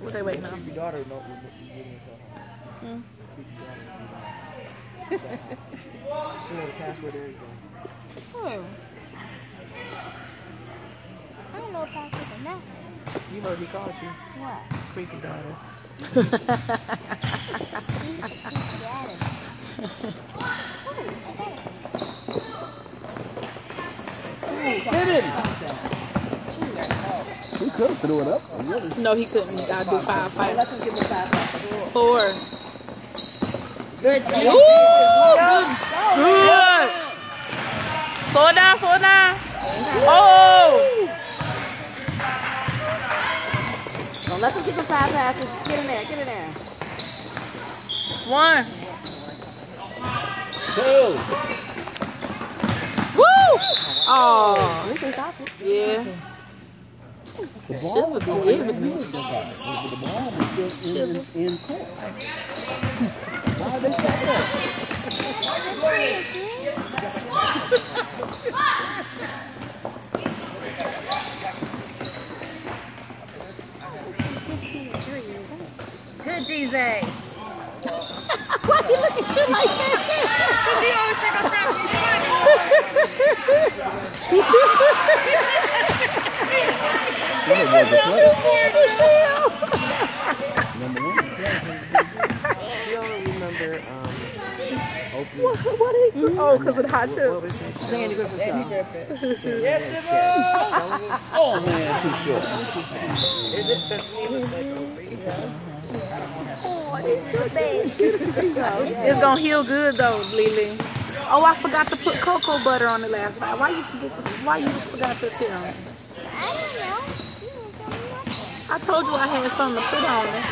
What they waiting on? Your daughter know what you getting Hmm? She know the password and everything. Oh. I don't know if I took a nap. You heard he called you. What? Creepy daughter. Hit it! He could have threw it up. No, he couldn't. You gotta do five fights. Let them give me five. Four. Good. Ooh, good. Good. Slow it down, slow down. Oh! Don't let them give me five passes. Get in there. Get in there. One. Two. Woo! Oh, We can stop it. yeah. The Shiver be ball giving was me. the ball. The ball was still in, in court. Why are they stop that? Good, DJ. Why are you look at you like that? He always think I'm trying to be funny. That was a play. Weird as hell. Number one. You don't remember um, opening What, what he Oh, because of the hot chips. Andy Griffith. Andy Griffith. Oh man, too short. Is it that's me? Oh, it's so bad. It's gonna heal good though, Lily. Oh, I forgot to put cocoa butter on it last night. Why you forget? Why you forgot to tell me? I don't know. You don't tell me nothing. I told you I had something to put on it.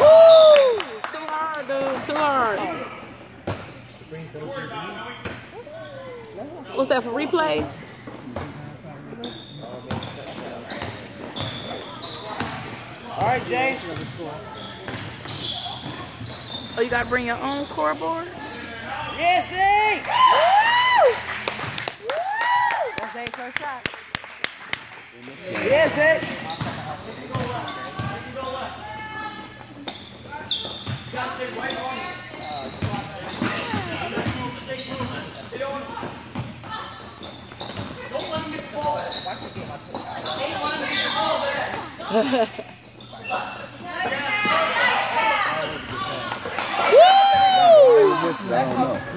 Woo! Too hard, dude. Too hard. What's that for replays? All right, Jace. Oh, you gotta bring your own scoreboard? Yes, hey! Yes, hey!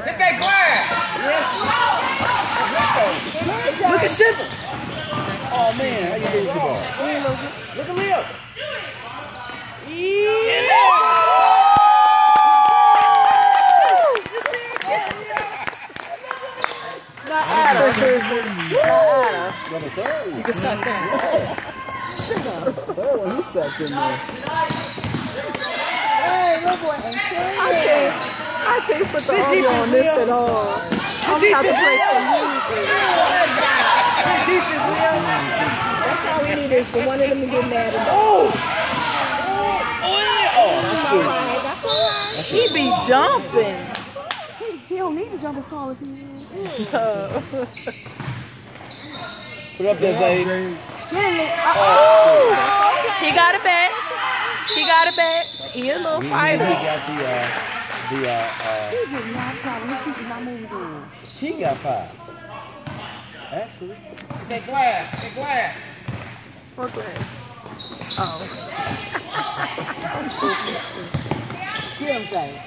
Get that glass! Look at Simple. Oh man, how you lose the ball? Look at Leo. Not Ada. Not Ada. Number third. You can suck that. Third one, he sucked in there. Hey, little boy, and I can't. I can't put the audio on this at all. I'm about to play some music. That's all we need is one of them to get mad at Oh! Oh, yeah. Oh, that's alright. He be jumping. He don't need to jump as tall as he is. Put up there, Zay. He got a back. He got it back. He a little He, he, fighter. got the, uh, the, uh, uh, He he got five. Actually. Get that glass! Get that glass! What glass? Oh. Get him, Zay.